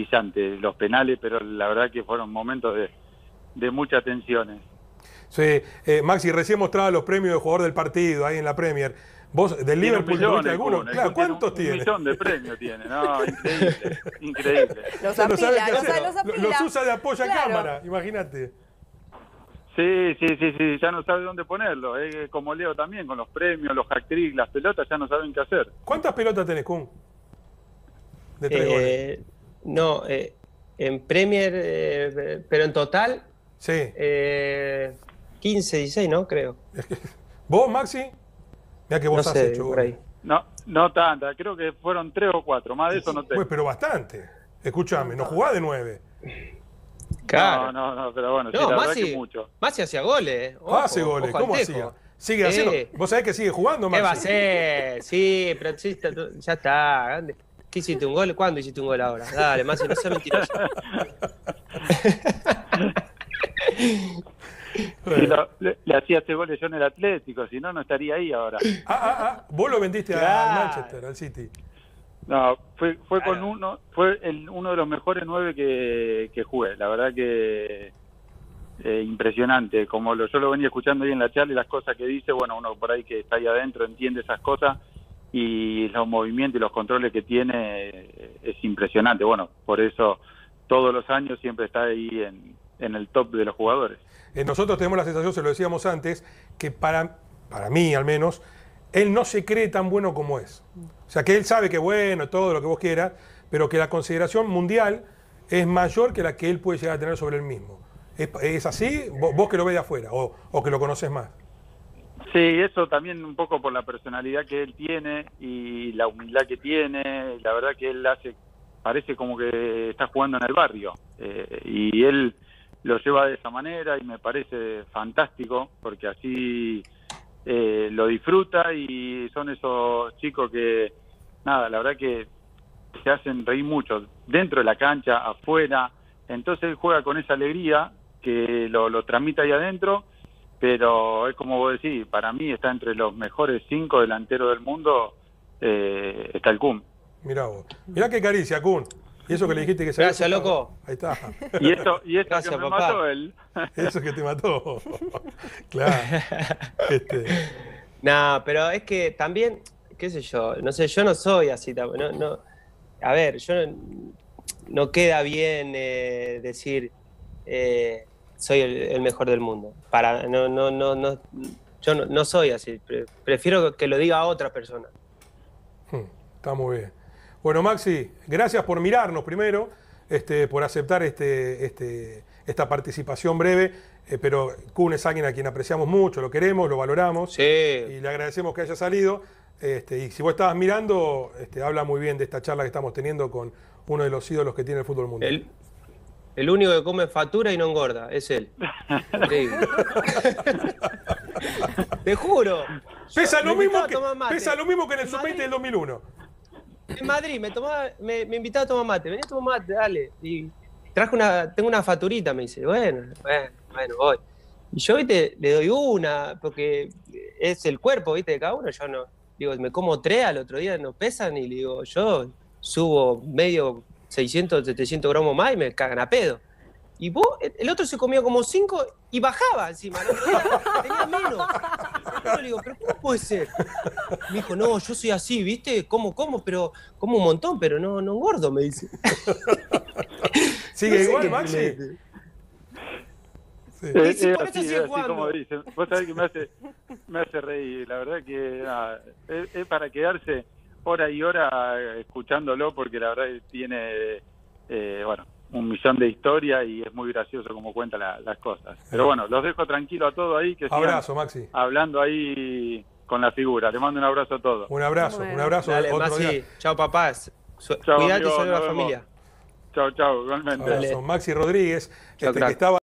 brillante los penales, pero la verdad que fueron momentos de, de muchas tensiones. Sí, eh, Maxi, recién mostraba los premios de jugador del partido ahí en la Premier. Vos del Tiene Liverpool tuviste alguno. Claro, tiene ¿cuántos un, tiene? Un millón de premios tiene, no, increíble, increíble. Los sabe usa de apoyo a cámara, imagínate. Sí, sí, sí, sí, ya no sabe dónde ponerlo. eh, como Leo también, con los premios, los hack tricks, las pelotas, ya no saben qué hacer. ¿Cuántas pelotas tenés, Kun? De tres goles. Eh, no, eh, en Premier, eh, pero en total, Sí. eh, 15, 16, ¿no? Creo. ¿Vos, Maxi? Mira que vos no has sé, hecho por ahí. No, no tanta, creo que fueron tres o cuatro, más de eso no tengo. Pues, pero bastante. Escúchame, no jugás de nueve. Claro. No, no, no, pero bueno, sí, No, la verdad Masi, que mucho. Masi hacía goles. eh. Ojo, hace goles, ¿cómo hacía? Sigue Sí. haciendo. ¿Vos sabés que sigue jugando, ¿Qué Maxi? va a ser? Sí, pero sí, ya está. ¿Dónde- ¿Qué hiciste un gol? ¿Cuándo hiciste un gol ahora? Dale, Masi, no seas mentiroso. Si lo- le, le hacía este goles yo en el Atlético, si no, no estaría ahí ahora. Ah, ah, ah. Vos lo vendiste al Claro. Manchester, al City. No, fue, fue con uno, fue el, uno de los mejores nueve que, que jugué. La verdad que eh, impresionante. Como lo, yo lo venía escuchando ahí en la charla y las cosas que dice, bueno, uno por ahí que está ahí adentro entiende esas cosas y los movimientos y los controles que tiene eh, es impresionante. Bueno, por eso todos los años siempre está ahí en, en el top de los jugadores. Eh, nosotros tenemos la sensación, se lo decíamos antes, que para, para mí al menos, él no se cree tan bueno como es. O sea, que él sabe que bueno, todo lo que vos quieras, pero que la consideración mundial es mayor que la que él puede llegar a tener sobre él mismo. ¿Es, es así? Vos, vos que lo ves de afuera o, o que lo conoces más. Sí, eso también un poco por la personalidad que él tiene y la humildad que tiene. La verdad que él hace, parece como que está jugando en el barrio. Eh, y él lo lleva de esa manera y me parece fantástico porque así eh, lo disfruta y son esos chicos que, nada, la verdad que se hacen reír mucho dentro de la cancha, afuera. Entonces él juega con esa alegría que lo, lo transmite ahí adentro pero es como vos decís, para mí está entre los mejores cinco delanteros del mundo, eh, está el Kun. Mirá vos. Mirá qué caricia, Kun. Y eso que le dijiste que se Gracias, loco. Ahí está. Y esto, y esto Gracias, que me papá. mató él. Eso que te mató. claro. Este, No, pero es que también, qué sé yo, no sé, yo no soy así. No, no, a ver, yo no, no queda bien eh, decir eh, soy el, el mejor del mundo. Para, no, no, no, no, yo no, no soy así. Pre- prefiero que lo diga otra persona. Hmm, Está muy bien. Bueno, Maxi, gracias por mirarnos primero, este, por aceptar este, este, esta participación breve, eh, pero Kun es alguien a quien apreciamos mucho, lo queremos, lo valoramos Sí, y le agradecemos que haya salido. Este, y si vos estabas mirando, este, habla muy bien de esta charla que estamos teniendo con uno de los ídolos que tiene el fútbol mundial. el, el único que come factura y no engorda, es él. Increíble. Te juro. Pesa lo, mismo que, pesa lo mismo que en el En sub-20 Madrid. del 2001. En Madrid me tomaba, me, me invitaba a tomar mate, vení a tomar mate, dale. Y traje una, tengo una faturita, me dice, bueno, bueno, bueno, voy. Y yo, viste, le doy una, porque es el cuerpo, viste, de cada uno. Yo no, digo, me como tres, al otro día no pesan, y le digo, yo subo medio 600, 700 gramos más y me cagan a pedo. Y vos, el- otro se comía como cinco y bajaba encima, el otro día tenía menos. Yo le digo, pero ¿cómo puede ser? Me dijo, no, yo soy así, ¿viste? Como, como, pero como un montón, pero no, no engordo, me dice. ¿Sigue No sé igual, Maxi? Sí. Eh, eso así, como dicen. Vos sabés que me hace, me hace reír. La verdad que nada, es, es para quedarse hora y hora escuchándolo porque la verdad que tiene, eh, bueno, un millón de historias y es muy gracioso como cuenta la- las cosas. Pero bueno, los dejo tranquilo a todos ahí que Abrazo, Maxi. hablando ahí con la figura. Le mando un abrazo a todos. Un abrazo, Bueno. un abrazo. Dale, otro Maxi, día. chao papás. Su- Cuidate y salve a la familia. Chao, chao, igualmente. Abrazo. Maxi Rodríguez, Chao, este, que estaba